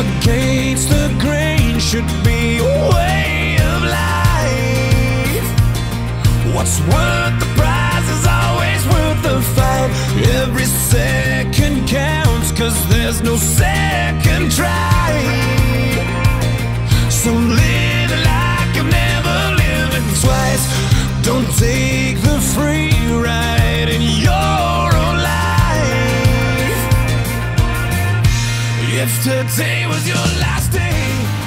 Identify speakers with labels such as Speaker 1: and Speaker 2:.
Speaker 1: Against the grain should be a way of life. What's worth the prize is always worth the fight. Every second counts, cause there's no second try. So live like you've never lived twice. Don't take if today was your last day.